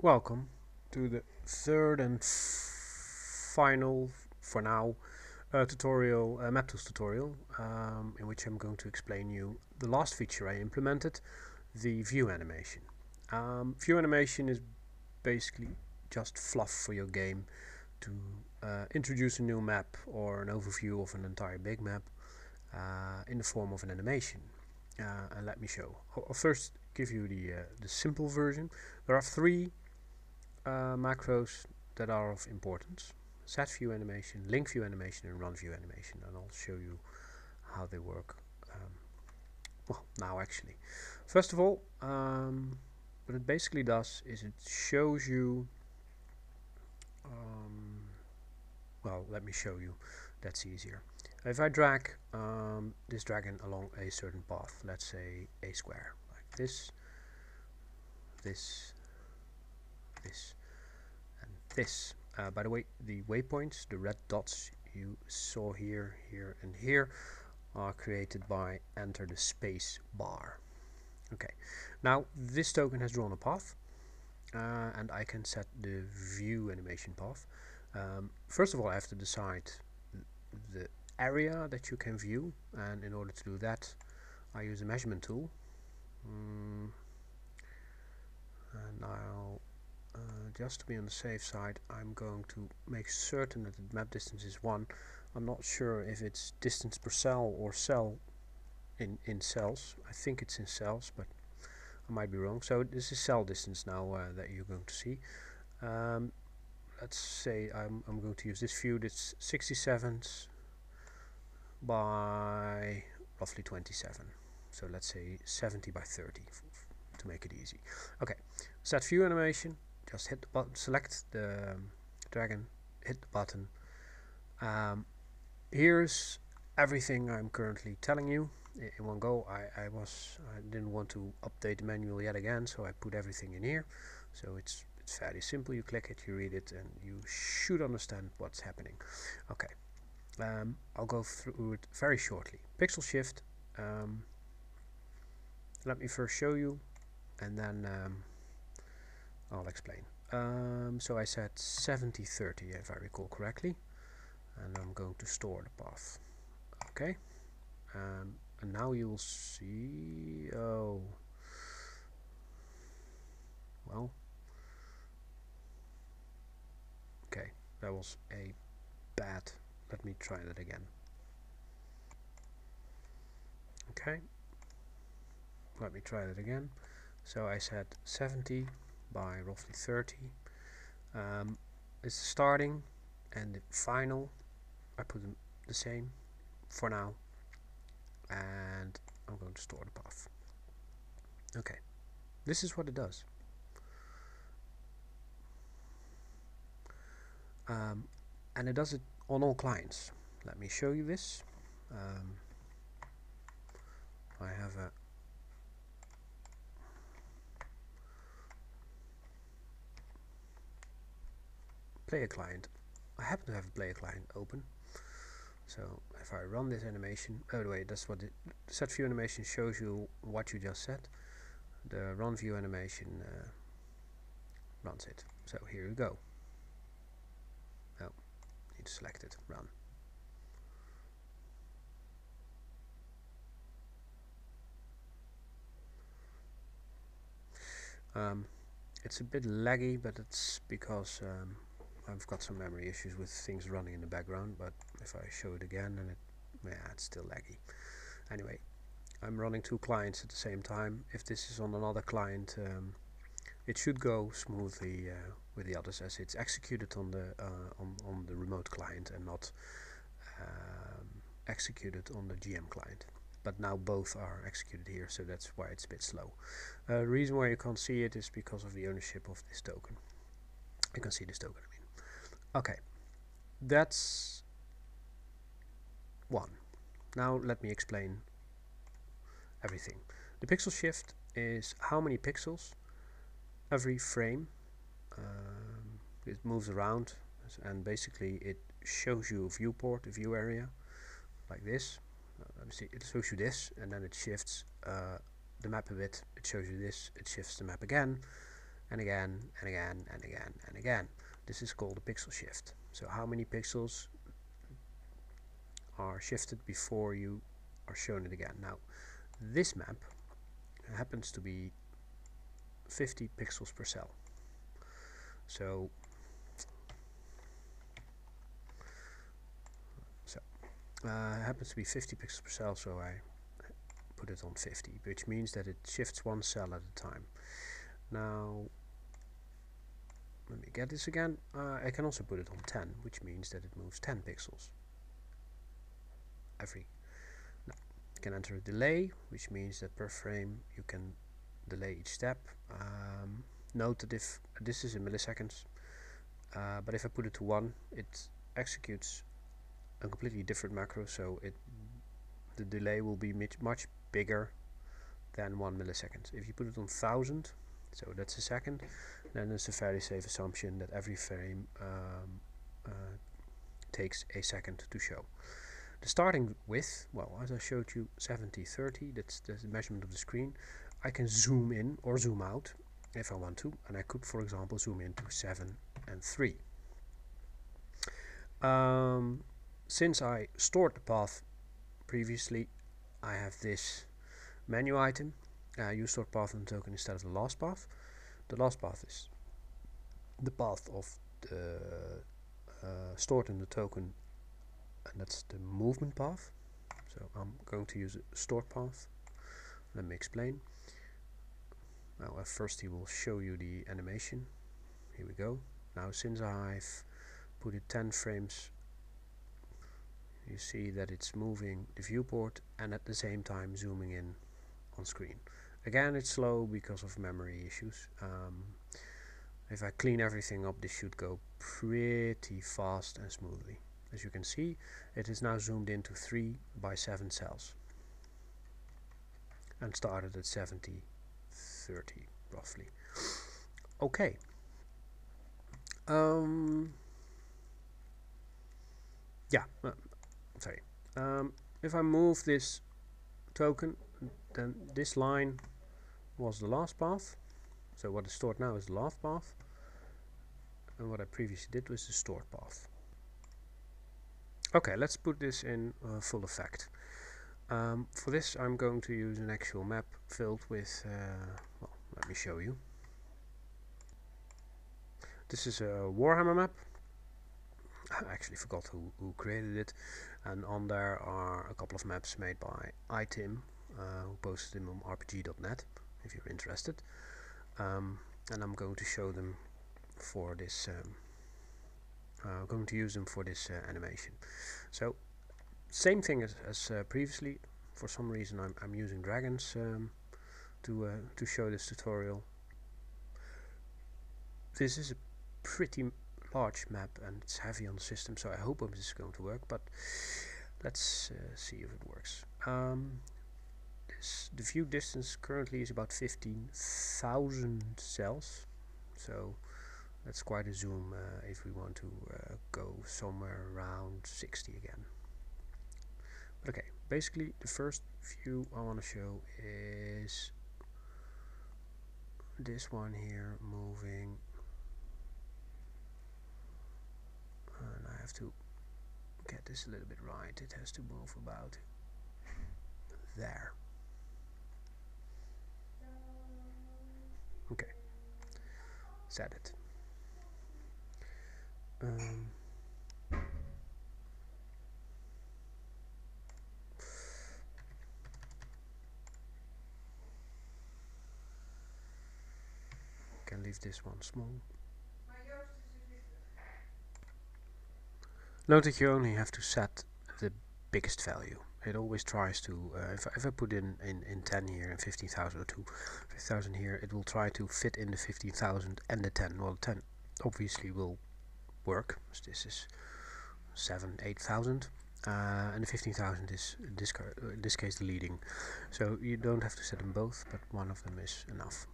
Welcome to the third and final, for now, uh, tutorial, uh, MapTools tutorial, um, in which I'm going to explain you the last feature I implemented, the view animation. Um, view animation is basically just fluff for your game to uh, introduce a new map or an overview of an entire big map uh, in the form of an animation. Uh, and let me show. I'll first give you the, uh, the simple version. There are three uh, macros that are of importance. Set view animation, link view animation and run view animation and I'll show you how they work um, well now actually. First of all um, what it basically does is it shows you um, well let me show you that's easier. If I drag um, this dragon along a certain path, let's say a square, like this, this, this, this. Uh, by the way, the waypoints, the red dots you saw here, here, and here, are created by enter the space bar. Okay, now this token has drawn a path, uh, and I can set the view animation path. Um, first of all, I have to decide the area that you can view and in order to do that I use a measurement tool mm. and now uh, just to be on the safe side I'm going to make certain that the map distance is 1 I'm not sure if it's distance per cell or cell in, in cells. I think it's in cells but I might be wrong. So this is cell distance now uh, that you're going to see. Um, let's say I'm, I'm going to use this view that's 67 by roughly 27 so let's say 70 by 30 to make it easy. Okay. Set view animation just hit the button select the dragon hit the button. Um, here's everything I'm currently telling you. In one go. I, I was I didn't want to update the manual yet again so I put everything in here. So it's it's fairly simple. You click it you read it and you should understand what's happening. Okay. Um, I'll go through it very shortly. Pixel shift, um, let me first show you and then um, I'll explain. Um, so I said 7030 if I recall correctly and I'm going to store the path. Okay, um, and now you'll see, oh, well, okay, that was a bad let me try that again okay let me try that again so I said 70 by roughly 30 um, it's starting and the final. I put them the same for now. And I'm going to store the path. Okay. This is what it does. Um, and it does it on all clients. Let me show you this. Um, I have a player client. I happen to have a player client open. So if I run this animation, oh the way that's what the set view animation shows you what you just said. The run view animation uh, runs it. So here you go. Selected. run. Um, it's a bit laggy, but it's because um, I've got some memory issues with things running in the background, but if I show it again, and it, yeah, it's still laggy. Anyway, I'm running two clients at the same time. If this is on another client, um, it should go smoothly uh, with the others as it's executed on the uh, on, on the remote client and not um, executed on the GM client but now both are executed here so that's why it's a bit slow uh, the reason why you can't see it is because of the ownership of this token you can see this token okay. That's one. Now let me explain everything. The pixel shift is how many pixels every frame um, it moves around and basically it shows you a viewport, a view area like this. Uh, it shows you this and then it shifts uh, the map a bit, it shows you this, it shifts the map again and again and again and again and again. This is called a pixel shift. So how many pixels are shifted before you are shown it again. Now this map happens to be 50 pixels per cell. So so uh, happens to be 50 pixels per cell, so I put it on 50, which means that it shifts one cell at a time. Now let me get this again. Uh, I can also put it on 10, which means that it moves 10 pixels every. Now, you can enter a delay, which means that per frame you can delay each step. Um, note that if this is in milliseconds, uh, but if I put it to 1, it executes a completely different macro, so it the delay will be much, much bigger than 1 millisecond. If you put it on 1000, so that's a second, then it's a fairly safe assumption that every frame um, uh, takes a second to show. The starting width, well, as I showed you, 70-30, that's the measurement of the screen. I can zoom in or zoom out if I want to, and I could, for example, zoom in to 7 and 3. Um, since I stored the path previously, I have this menu item, uh, use stored path and token instead of the last path. The last path is the path of the uh, stored in the token and that's the movement path. So I'm going to use a stored path. Let me explain. Now uh, first he will show you the animation. Here we go. Now since I've put it 10 frames you see that it's moving the viewport and at the same time zooming in on screen again it's slow because of memory issues um, if I clean everything up this should go pretty fast and smoothly as you can see, it is now zoomed into 3 by 7 cells and started at 70, 30 roughly. Okay. Um, yeah, uh, sorry. Um, if I move this token, then this line was the last path. So what is stored now is the last path. And what I previously did was the stored path. Okay, let's put this in uh, full effect. Um, for this I'm going to use an actual map filled with, uh, well, let me show you. This is a Warhammer map. I actually forgot who, who created it. And on there are a couple of maps made by iTim, who posted them on rpg.net, if you're interested. Um, and I'm going to show them for this um, uh, going to use them for this uh, animation. So same thing as, as previously. For some reason I'm, I'm using dragons um, to, to show this tutorial. This is a pretty large map and it's heavy on the system so I hope this is going to work but let's uh, see if it works. Um, the view distance currently is about 15,000 cells. So that's quite a zoom uh, if we want to uh, go somewhere around 60 again. But okay, basically the first view I want to show is this one here moving. And I have to get this a little bit right. It has to move about there okay set it um, can leave this one small. Note that you only have to set the biggest value. It always tries to, uh, if, if I put in, in, in 10 here and 15,000 or 2, 50,000 here, it will try to fit in the 15,000 and the 10. Well, 10 obviously will work. So this is seven, eight thousand, uh, and the fifteen thousand is in this, uh, in this case the leading. So you don't have to set them both, but one of them is enough.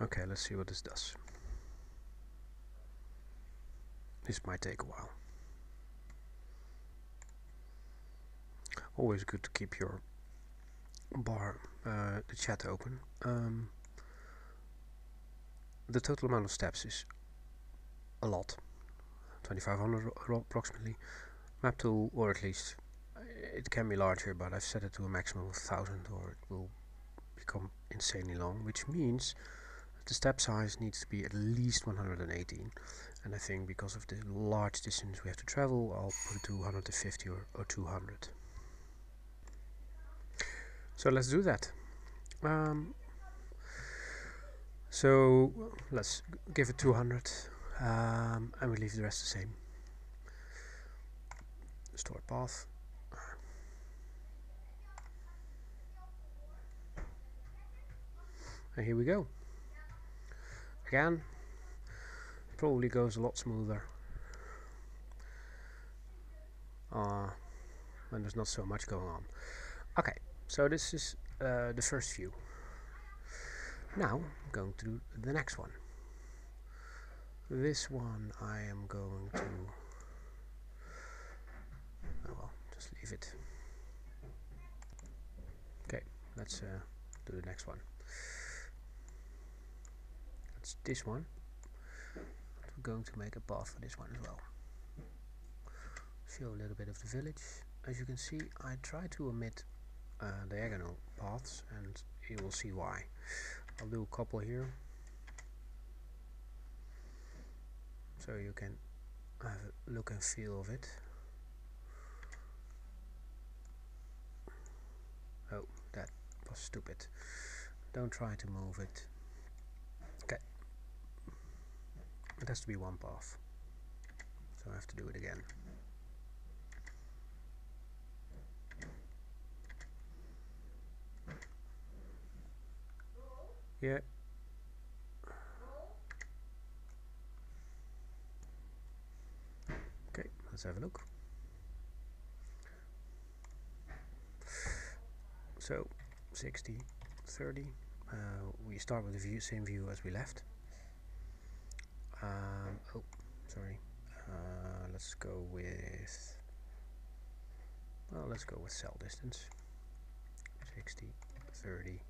Okay, let's see what this does. This might take a while. Always good to keep your bar, uh, the chat open. Um, the total amount of steps is a lot. 2500 approximately. Map tool or at least it can be larger but I've set it to a maximum of 1000 or it will become insanely long which means the step size needs to be at least 118 and I think because of the large distance we have to travel I'll put it to 150 or, or 200 so let's do that. Um, so let's give it 200 um, and we leave the rest the same. Stored path. And here we go. Again probably goes a lot smoother uh, when there's not so much going on. Okay so this is uh, the first view now I'm going to the next one. This one I am going to oh well just leave it. Okay let's uh, do the next one. That's this one. I'm going to make a path for this one as well. Show a little bit of the village. As you can see I try to omit uh, diagonal paths and you will see why. I'll do a couple here so you can have a look and feel of it. Oh that was stupid. Don't try to move it. Okay. It has to be one path so I have to do it again yeah. Okay, let's have a look. So 60 30 uh, we start with the view same view as we left. Um, oh sorry. Uh, let's go with well let's go with cell distance. 60 30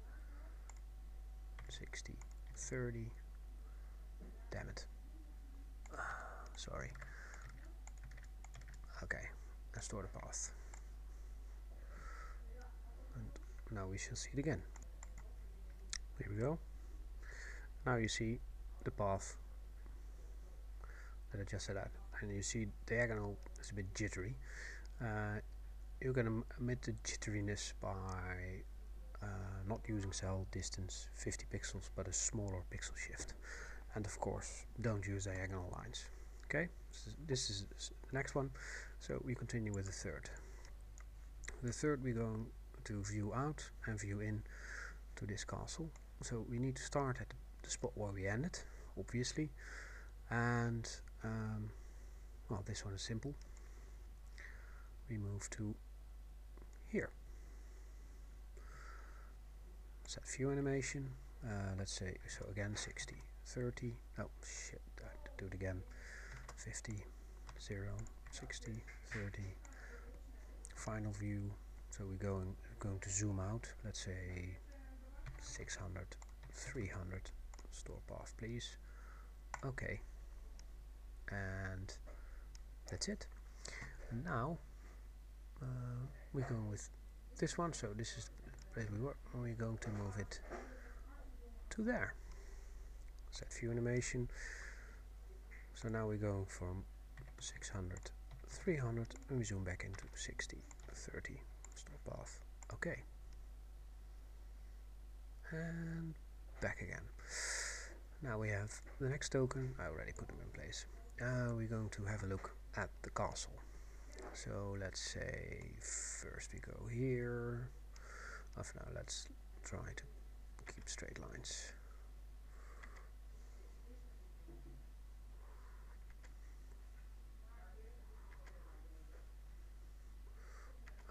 60 30 damn it sorry Okay, let's store the path. And now we shall see it again. Here we go. Now you see the path that I just set out. And you see diagonal is a bit jittery. Uh, you're going to omit the jitteriness by uh, not using cell distance 50 pixels but a smaller pixel shift and of course don't use diagonal lines okay this is, this is the next one so we continue with the third. The third we're going to view out and view in to this castle. So we need to start at the spot where we ended, obviously. And, um, well, this one is simple. We move to here. Set view animation. Uh, let's say, so again 60, 30. Oh, shit, I have to do it again. 50, 0, 60, 30, final view. So we're going, going to zoom out, let's say 600, 300, store path please. Okay, and that's it. And now uh, we're going with this one, so this is where we were, we're going to move it to there. Set view animation. So now we go from 600 300 and we zoom back into 60 30 stop path okay. And back again. Now we have the next token. I already put them in place. Uh, we're going to have a look at the castle. So let's say first we go here now let's try to keep straight lines.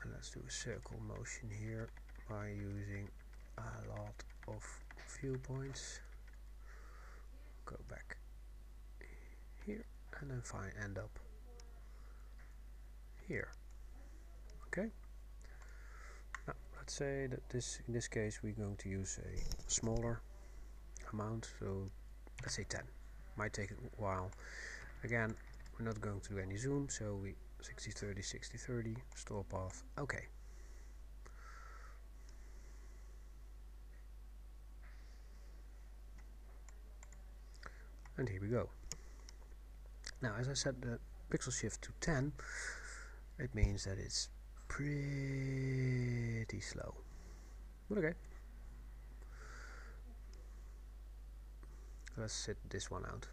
And let's do a circle motion here by using a lot of viewpoints go back here and then find end up here. Okay let's say that this in this case we're going to use a smaller amount so let's say 10 might take a while. Again we're not going to do any zoom so we 60 30 60 30 store path. Okay. And here we go. Now as I said the pixel shift to 10 it means that it's pretty slow. But okay. Let's set this one out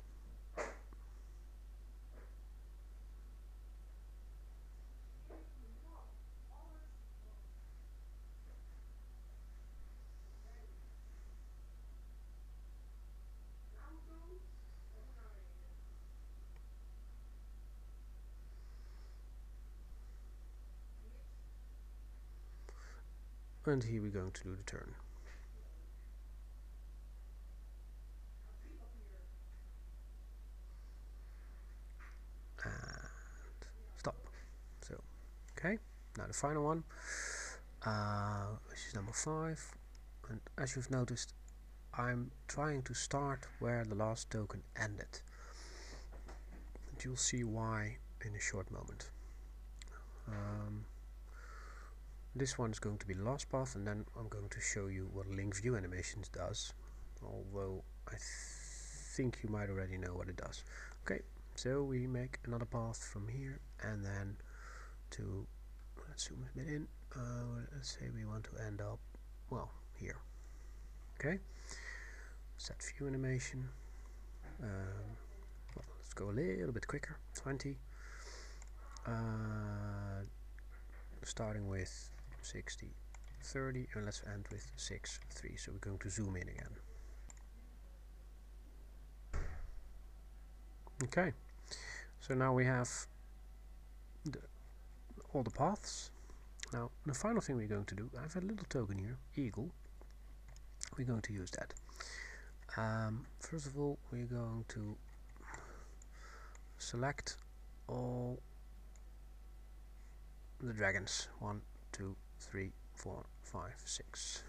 and here we're going to do the turn. And stop. So okay now the final one. Uh, which is number five. And as you've noticed I'm trying to start where the last token ended. And you'll see why in a short moment. Um, this one is going to be last path and then I'm going to show you what link view animations does although I th think you might already know what it does. Okay so we make another path from here and then to let's zoom a bit in uh, let's say we want to end up well here. Okay set view animation um, well, let's go a little bit quicker 20 uh, starting with 60 30 and let's end with 6 3 so we're going to zoom in again. Okay. So now we have the, all the paths. Now the final thing we're going to do I have a little token here eagle. We're going to use that. Um, first of all we're going to select all the dragons. One two three, four, five, six.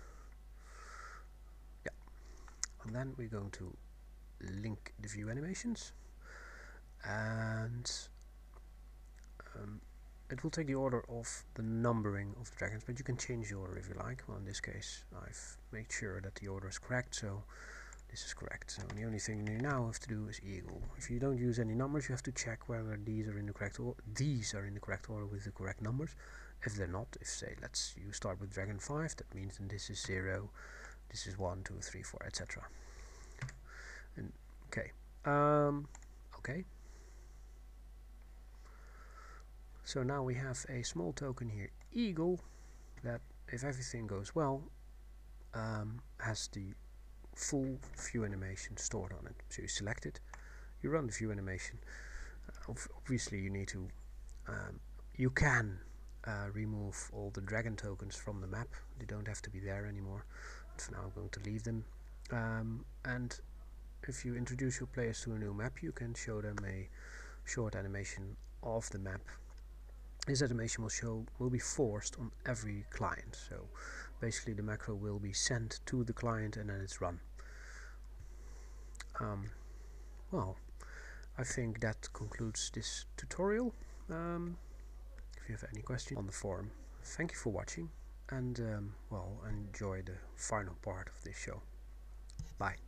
Yeah. And then we're going to link the view animations. And um, it will take the order of the numbering of the dragons but you can change the order if you like. Well in this case I've made sure that the order is correct so this is correct. So the only thing you now have to do is eagle if you don't use any numbers you have to check whether these are in the correct order these are in the correct order with the correct numbers if they're not if say let's you start with dragon 5 that means this is 0 this is 1 2 3 4 etc and okay um, okay. So now we have a small token here eagle that if everything goes well um, has the full view animation stored on it. So you select it you run the view animation. Uh, obviously you need to um, you can uh, remove all the dragon tokens from the map. They don't have to be there anymore. For now I'm going to leave them. Um, and if you introduce your players to a new map you can show them a short animation of the map. This animation will show will be forced on every client. So basically the macro will be sent to the client and then it's run. Um, well I think that concludes this tutorial. Um, if you have any questions on the forum. Thank you for watching and um, well enjoy the final part of this show. Bye.